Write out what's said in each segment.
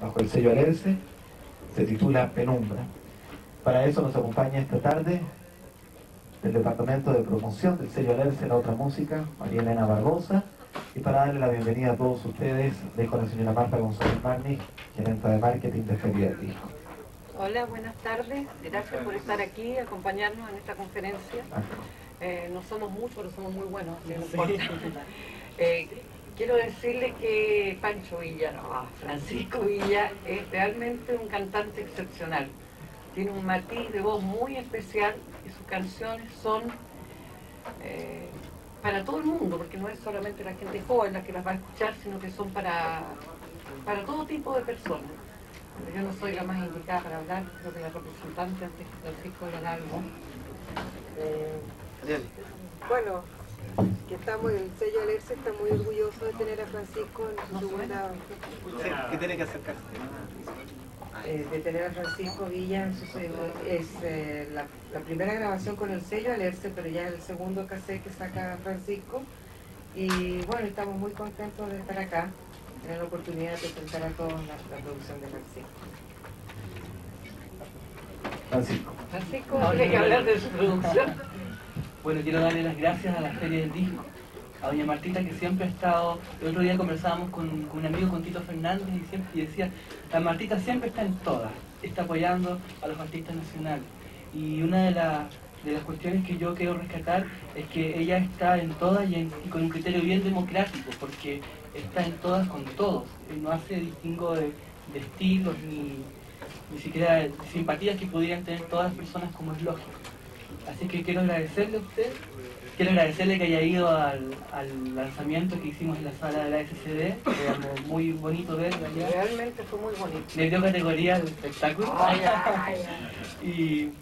bajo el sello Alerce, se titula Penumbra. Para eso nos acompaña esta tarde del Departamento de Promoción del sello Alerce La Otra Música, María Elena Barbosa, y para darle la bienvenida a todos ustedes, dejo a la señora Marta González Marni, gerente de marketing de Feria Disco. Hola, buenas tardes. Gracias por estar aquí, acompañarnos en esta conferencia. Eh, no somos muchos, pero somos muy buenos, no. Eh, quiero decirle que Pancho Villa, no, Francisco Villa, es realmente un cantante excepcional. Tiene un matiz de voz muy especial y sus canciones son eh, para todo el mundo, porque no es solamente la gente joven la que las va a escuchar, sino que son para, para todo tipo de personas. Yo no soy la más indicada para hablar, creo que la representante antes Francisco era algo. Eh, bueno, que estamos, el sello Alerce está muy orgulloso de tener a Francisco en su segunda... ¿Qué tiene que acercarse? Eh, de tener a Francisco Villa en su es eh, la, la, primera grabación con el sello Alerce, pero ya es el segundo cassette que saca Francisco. Y bueno, estamos muy contentos de estar acá, tener la oportunidad de presentar a todos la, la producción de Francisco. Francisco. Francisco, tiene que hablar de su producción. Bueno, quiero darle las gracias a la Feria del Disco, a doña Martita que siempre ha estado, el otro día conversábamos con, un amigo, con Tito Fernández, y, siempre, y decía, la Martita siempre está en todas, está apoyando a los artistas nacionales. Y una de, la, de las cuestiones que yo quiero rescatar es que ella está en todas y, con un criterio bien democrático, porque está en todas con todos, no hace distingo de, de estilos ni, ni siquiera de simpatías que pudieran tener todas las personas como es lógico. Así que quiero agradecerle a usted, quiero agradecerle que haya ido al, al lanzamiento que hicimos en la sala de la SCD, fue algo muy bonito verlo allá. Realmente fue muy bonito. Le dio categoría al espectáculo. Ay, ay, ay. y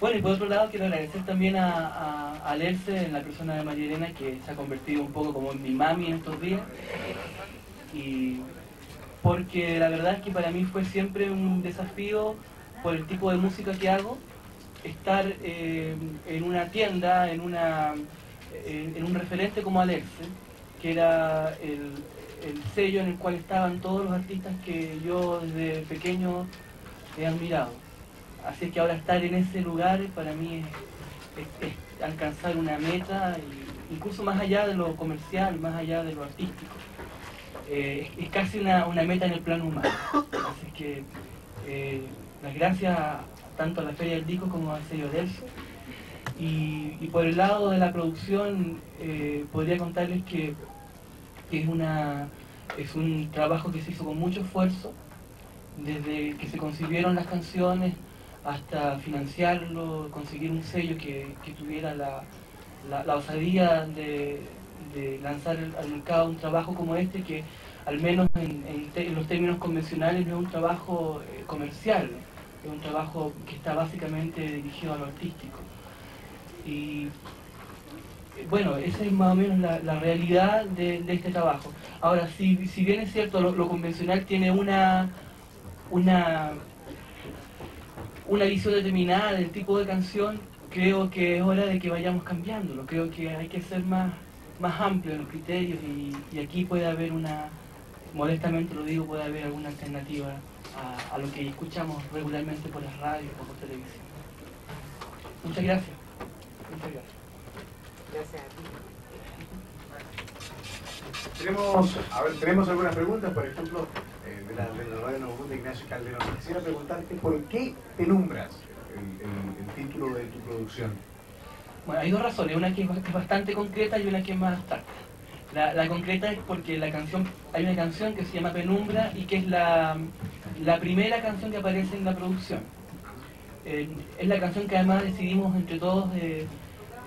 bueno, y por otro lado quiero agradecer también a, a, a Lerce, en la persona de María Elena, que se ha convertido un poco como en mi mami en estos días. Y porque la verdad es que para mí fue siempre un desafío por el tipo de música que hago, estar eh, en una tienda, en, una, en, en un referente como Alexe, que era el, el, sello en el cual estaban todos los artistas que yo desde pequeño he admirado. Así que ahora estar en ese lugar para mí es, es, es alcanzar una meta, y incluso más allá de lo comercial, más allá de lo artístico. Eh, es casi una, una, meta en el plano humano. Así que eh, las gracias tanto a la Feria del Disco como al sello Delso. Y, y, por el lado de la producción, eh, podría contarles que, es, una, es un trabajo que se hizo con mucho esfuerzo, desde que se concibieron las canciones hasta financiarlo, conseguir un sello que, tuviera la, la, osadía de, lanzar al mercado un trabajo como este que al menos en los términos convencionales no es un trabajo eh, comercial, es un trabajo que está básicamente dirigido a lo artístico. Y bueno, esa es más o menos la, realidad de, este trabajo. Ahora, si, si bien es cierto, lo, convencional tiene una, una, una visión determinada del tipo de canción, creo que es hora de que vayamos cambiándolo. Creo que hay que ser más, más amplio en los criterios y aquí puede haber una, modestamente lo digo, puede haber alguna alternativa a, a, lo que escuchamos regularmente por las radios o por televisión. Muchas gracias. Muchas gracias. Gracias a ti. Tenemos, a ver, tenemos algunas preguntas, por ejemplo, eh, de, la, de la radio Nuevo de Ignacio Calderón. Quisiera preguntarte por qué penumbras el, el, el título de tu producción. Bueno, hay dos razones, una que es bastante concreta y una que es más abstracta. La, concreta es porque la canción, hay una canción que se llama Penumbra y que es la, la primera canción que aparece en la producción. Eh, es la canción que además decidimos entre todos eh,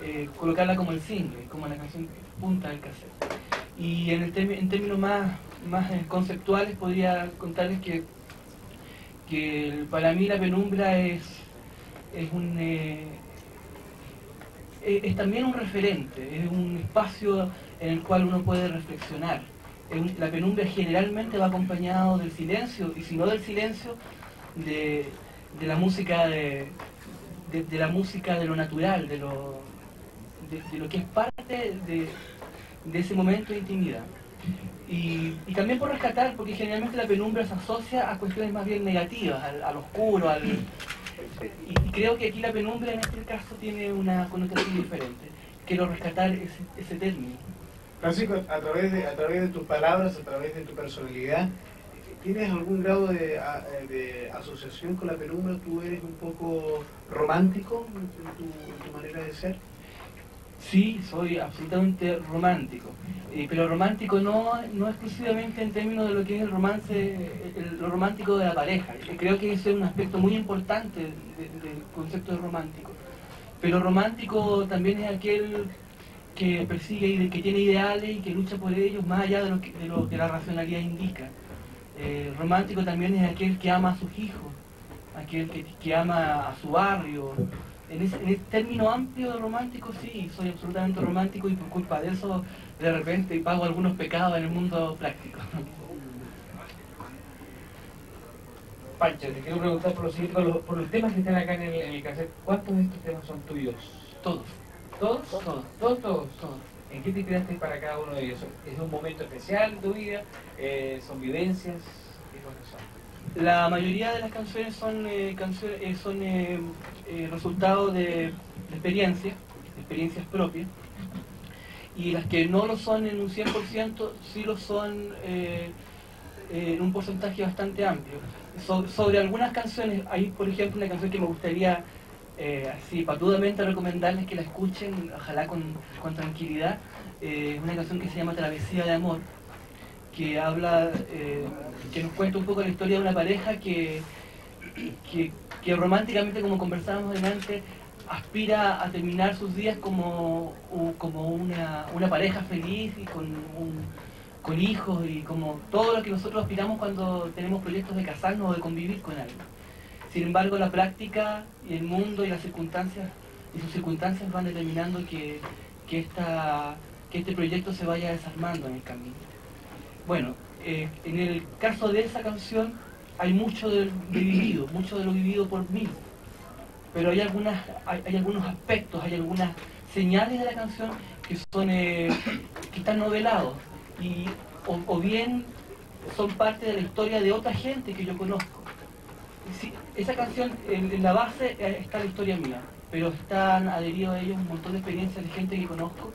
eh, colocarla como el single, como la canción punta del cassette. Y en, el en términos más, más conceptuales podría contarles que, que para mí la penumbra es, es un es también un referente, es un espacio en el cual uno puede reflexionar. La penumbra generalmente va acompañado del silencio, y si no del silencio, de, de la música de, de, la música de lo natural, de lo, de, lo que es parte de, ese momento de intimidad. Y, también por rescatar, porque generalmente la penumbra se asocia a cuestiones más bien negativas, al, oscuro, al... Creo que aquí la penumbra en este caso tiene una connotación diferente. Quiero rescatar ese, ese término. Francisco, a través, de, a través de tus palabras, a través de tu personalidad, ¿tienes algún grado de, de asociación con la penumbra? ¿Tú eres un poco romántico en tu manera de ser? Sí, soy absolutamente romántico, eh, pero romántico no, no exclusivamente en términos de lo que es el romance, lo romántico de la pareja. Creo que ese es un aspecto muy importante del concepto de romántico. Pero romántico también es aquel que persigue y que tiene ideales y que lucha por ellos más allá de lo que, de lo que la racionalidad indica. Eh, romántico también es aquel que ama a sus hijos, aquel que, que ama a su barrio, en ese, término amplio de romántico, sí, soy absolutamente romántico y por culpa de eso de repente pago algunos pecados en el mundo práctico. Pancho, te quiero preguntar por, los, por los, temas que están acá en el, en el cassette, ¿cuántos de estos temas son tuyos? Todos. ¿Todos? Todos. ¿Todos? Todos. todos. ¿En qué te creaste para cada uno de ellos? ¿Es un momento especial en tu vida? Eh, ¿Son vivencias? ¿Qué cosas son? La mayoría de las canciones son, eh, canciones, eh, son eh, resultado de, experiencias, experiencias propias, y las que no lo son en un 100%, sí lo son en un porcentaje bastante amplio. sobre algunas canciones, hay por ejemplo una canción que me gustaría así patudamente recomendarles que la escuchen, ojalá con, con tranquilidad, es una canción que se llama Travesía de Amor, que habla, eh, que nos cuenta un poco la historia de una pareja que, que, románticamente, como conversábamos delante, aspira a terminar sus días como, como una, pareja feliz y con, con hijos y como todo lo que nosotros aspiramos cuando tenemos proyectos de casarnos o de convivir con alguien. Sin embargo, la práctica y el mundo y las circunstancias y sus circunstancias van determinando que, que, esta, que este proyecto se vaya desarmando en el camino. Bueno, eh, en el caso de esa canción hay mucho de, vivido, mucho de lo vivido por mí, pero hay, algunas, hay, algunos aspectos, hay algunas señales de la canción que, son, eh, que están novelados y, o, bien son parte de la historia de otra gente que yo conozco. esa canción, en, la base eh, está la historia mía, pero están adheridos a ellos un montón de experiencias de gente que conozco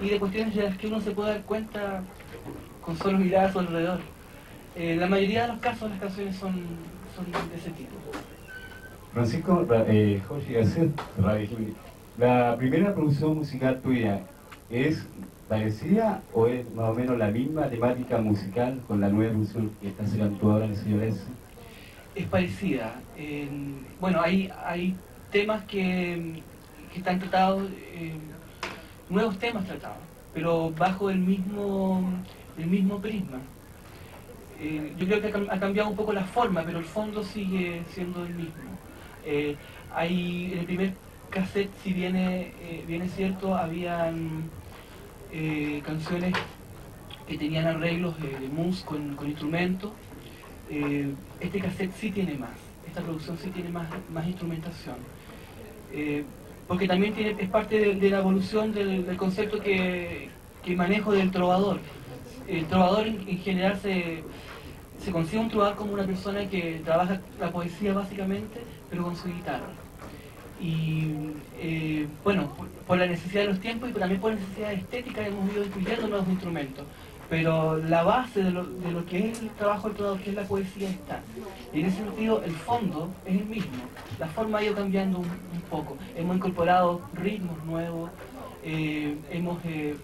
y de cuestiones de las que uno se puede dar cuenta con solo mirar a su alrededor. Eh, la mayoría de los casos las canciones son, son de ese tipo. Francisco, eh, Jorge la primera producción musical tuya es parecida o es más o menos la misma temática musical con la nueva producción que está haciendo tú ahora el señor Es parecida. bueno, hay, hay temas que, que están tratados, eh, nuevos temas tratados, pero bajo el mismo el mismo prisma. Eh, yo creo que ha cambiado un poco la forma, pero el fondo sigue siendo el mismo. Eh, hay, en el primer cassette, si viene, eh, cierto, habían canciones que tenían arreglos de, mus con, instrumentos. este cassette sí tiene más, esta producción sí tiene más, más instrumentación. porque también tiene, es parte de, la evolución del, concepto que manejo del trovador el trovador en, general se, se consigue un trovador como una persona que trabaja la poesía básicamente, pero con su guitarra. Y eh, bueno, por, la necesidad de los tiempos y también por la necesidad estética hemos ido incluyendo nuevos instrumentos. Pero la base de lo, de lo que es el trabajo del trovador, que es la poesía, está. Y en ese sentido, el fondo es el mismo. La forma ha ido cambiando un, poco. Hemos incorporado ritmos nuevos, eh, hemos eh,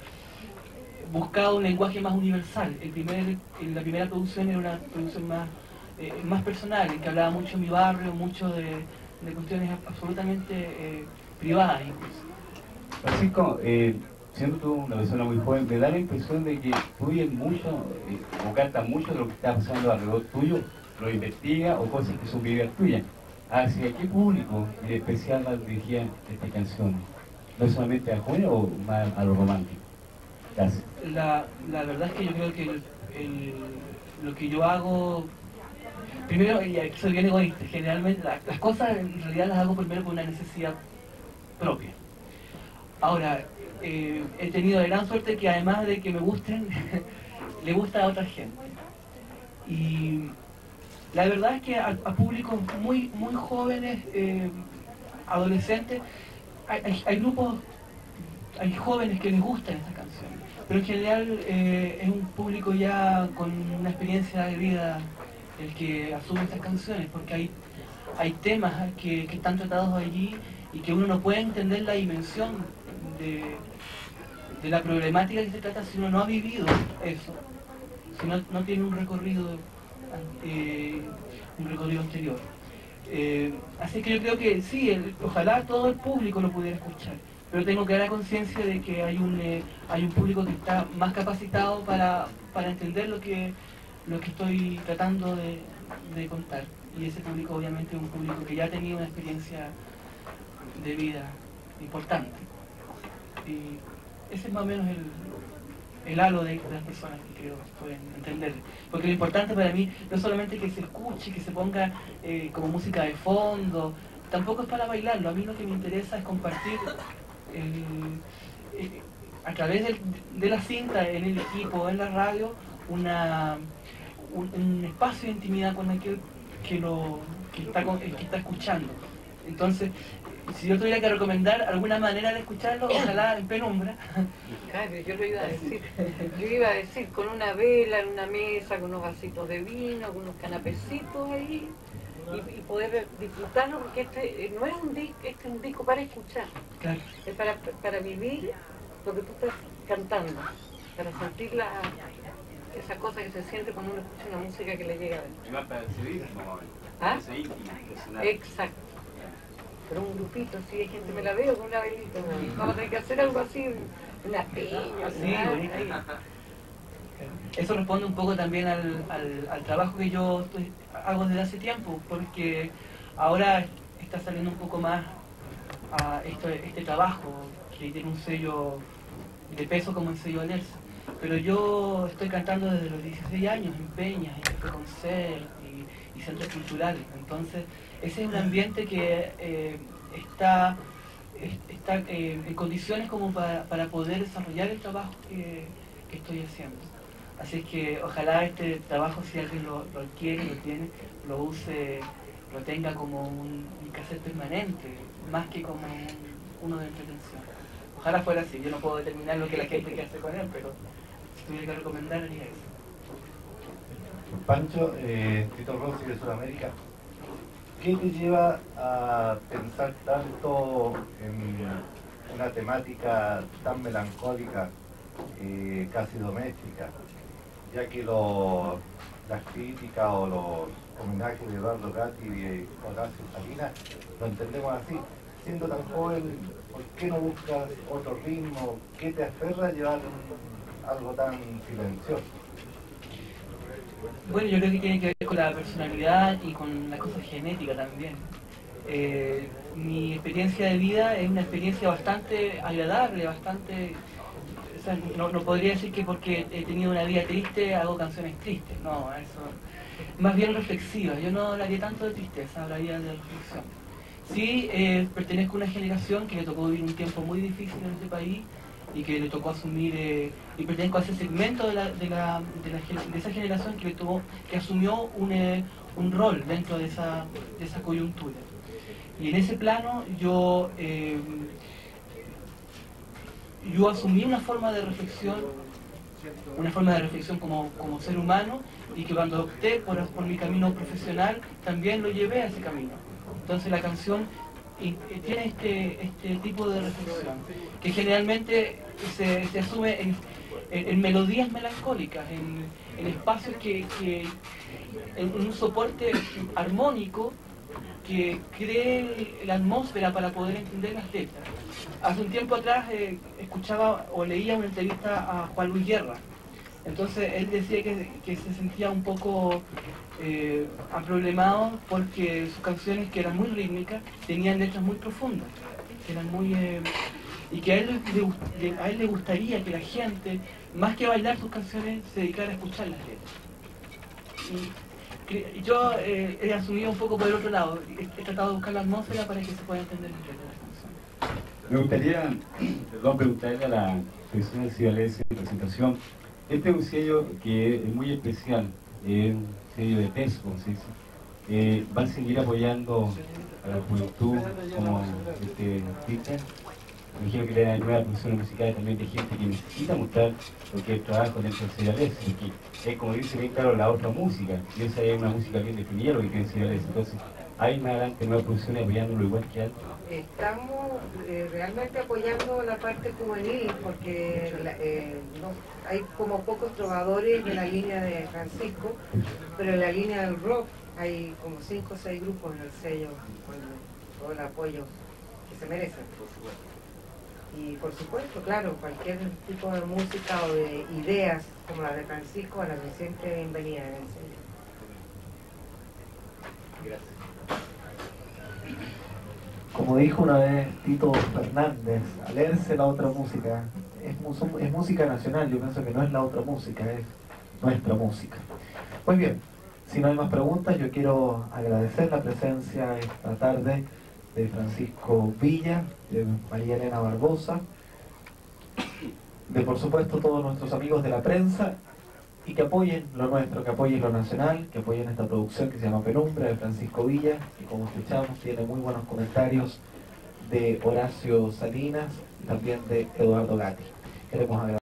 buscado un lenguaje más universal. El primer, la primera producción era una producción más, eh, más personal, en que hablaba mucho de mi barrio, mucho de, cuestiones absolutamente eh, privadas incluso. Francisco, eh, siendo tú una persona muy joven, me da la impresión de que estudias mucho, o cantas mucho de lo que está pasando alrededor tuyo, lo investiga o cosas que son vidas tuyas. ¿Hacia qué público en especial la dirigía esta canción? ¿No solamente a jóvenes o más a los románticos? La, la, verdad es que yo creo que lo que yo hago, primero, y aquí soy bien egoísta, generalmente las, cosas en realidad las hago primero por una necesidad propia. Ahora, eh, he tenido la gran suerte que además de que me gusten, le gusta a otra gente. Y la verdad es que a, públicos muy, muy jóvenes, eh, adolescentes, hay, grupos, hay jóvenes que les gustan estas pero en general eh, es un público ya con una experiencia de vida el que asume estas canciones, porque hay, hay temas que, están tratados allí y que uno no puede entender la dimensión de, de la problemática que se trata si uno no ha vivido eso, si no, no tiene un recorrido eh, un recorrido anterior. Eh, así que yo creo que sí, ojalá todo el público lo pudiera escuchar, pero tengo dar conciencia de que hay un, eh, hay un público que está más capacitado para, entender lo que, lo que estoy tratando de, de contar. Y ese público obviamente es un público que ya ha tenido una experiencia de vida importante. Y ese es más o menos el, el halo de, las personas que creo pueden entender. Porque lo importante para mí no es solamente que se escuche, que se ponga eh, como música de fondo, tampoco es para bailarlo, a mí lo que me interesa es compartir eh, eh, a través de, la cinta, en el equipo, en la radio, una, un, espacio de intimidad con aquel que, lo, que, está, que está escuchando. Entonces, si yo tuviera que recomendar alguna manera de escucharlo, ojalá en penumbra. Yo lo iba a decir. Yo iba a decir con una vela en una mesa, con unos vasitos de vino, con unos canapecitos ahí, y, poder disfrutarlo, porque este eh, no es un disco, este es un disco para escuchar. Claro. Es para, para vivir lo que tú estás cantando, para sentir la, esa cosa que se siente cuando uno escucha una música que le llega a para ¿Ah? Exacto pero un grupito, si hay gente me la veo con una velita, vamos a tener que hacer algo así, una peña, Eso responde un poco también al, al, trabajo que yo hago desde hace tiempo, porque ahora está saliendo un poco más a este, este trabajo, que tiene un sello de peso como el sello Alerza. Pero yo estoy cantando desde los 16 años en peñas, en concert y, y centros culturales. Entonces, ese es un ambiente que eh, está, está eh, en condiciones como para, poder desarrollar el trabajo que, estoy haciendo. Así que ojalá este trabajo, si alguien lo, lo quiere, lo tiene, lo use, lo tenga como un, cassette permanente, más que como uno de entretención. Ojalá fuera así, yo no puedo determinar lo que la gente quiere hacer con él, pero si tuviera que recomendar haría eso. Pancho, eh, Tito Rossi de Sudamérica. ¿Qué te lleva a pensar tanto en una temática tan melancólica, eh, casi doméstica? Ya que las críticas o los homenajes de Eduardo Gatti y Horacio Salinas lo entendemos así. Siendo tan joven, ¿por qué no buscas otro ritmo? ¿Qué te aferra a llevar algo tan silencioso? Bueno, yo creo que tiene que ver con la personalidad y con la cosa genética también. Eh, mi experiencia de vida es una experiencia bastante agradable, bastante... No, podría decir que porque he tenido una vida triste hago canciones tristes, no, eso... Más bien reflexiva, yo no hablaría tanto de tristeza, hablaría de reflexión. Sí, eh, pertenezco a una generación que le tocó vivir un tiempo muy difícil en este país, y que le tocó asumir, eh, y pertenezco a ese segmento de, la, de, la, de, esa generación que, tuvo, que asumió un, eh, un rol dentro de esa, de esa coyuntura. Y en ese plano yo, yo asumí una forma de reflexión, una forma de reflexión como, como ser humano, y que cuando opté por, por mi camino profesional, también lo llevé a ese camino. Entonces la canción y, tiene este, este tipo de reflexión, que generalmente se, se asume en, en, melodías melancólicas, en, en espacios que, que, en un soporte armónico que cree la atmósfera para poder entender las letras. Hace un tiempo atrás eh, escuchaba o leía una entrevista a Juan Luis Guerra, entonces él decía que, se sentía un poco eh, porque sus canciones, que eran muy rítmicas, tenían letras muy profundas, eran muy... Eh, y que a él, le, a él le gustaría que la gente, más que bailar sus canciones, se dedicara a escuchar las letras. Yo eh, he asumido un poco por el otro lado, he, tratado de buscar la atmósfera para que se pueda entender letras de las canciones. Me gustaría, perdón, preguntarle a la profesora Cibalese en presentación, Este es un sello que es muy especial, es un sello de dice. Eh, van a seguir apoyando a la juventud como este artista. Me imagino que le dan nuevas producciones musicales también de gente que necesita mostrar lo que es trabajo dentro del sello Alessi, que es como dice bien claro la otra música, y esa es una música bien definida lo que sello Alessi. Entonces, hay más adelante nuevas producciones apoyándolo igual que antes. Estamos eh, realmente apoyando la parte juvenil porque eh, hay como pocos trovadores de la línea de Francisco, pero en la línea del rock hay como cinco o seis grupos en el sello con todo el apoyo que se merecen. Y por supuesto, claro, cualquier tipo de música o de ideas como la de Francisco a bienvenidas en el sello. Como dijo una vez Tito Fernández, al leerse la otra música, es, es música nacional, yo pienso que no es la otra música, es nuestra música. Muy bien, si no hay más preguntas, yo quiero agradecer la presencia esta tarde de Francisco Villa, de María Elena Barbosa, de por supuesto todos nuestros amigos de la prensa y que apoyen lo nuestro, que apoyen lo nacional, que apoyen esta producción que se llama Penumbra de Francisco Villa, que como escuchamos tiene muy buenos comentarios de Horacio Salinas y también de Eduardo Gatti. Queremos.